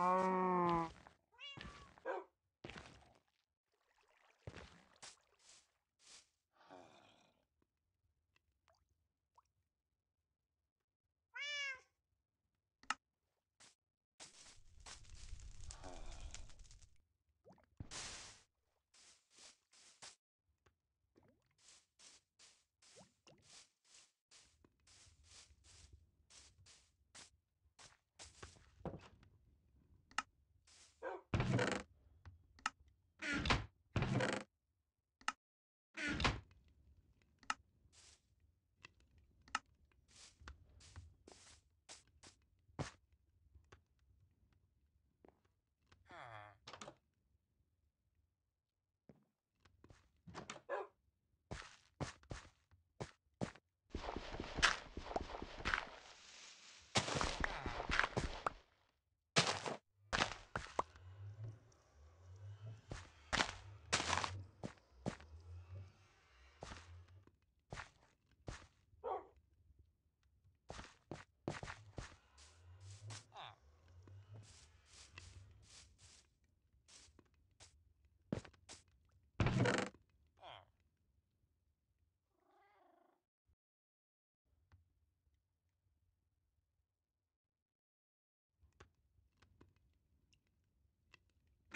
Oh.